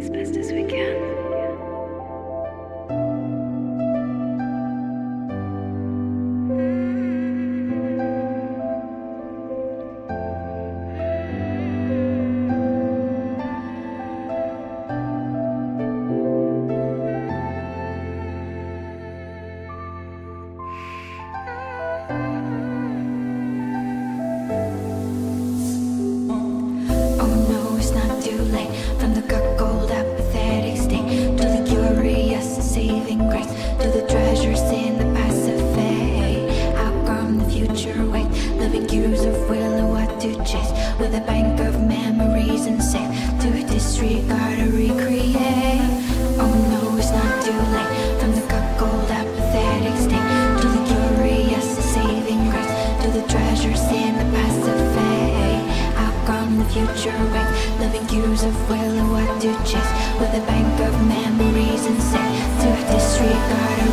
as best as we can. future ring. Loving gears of will of what to chase. With a bank of memories and set To disregard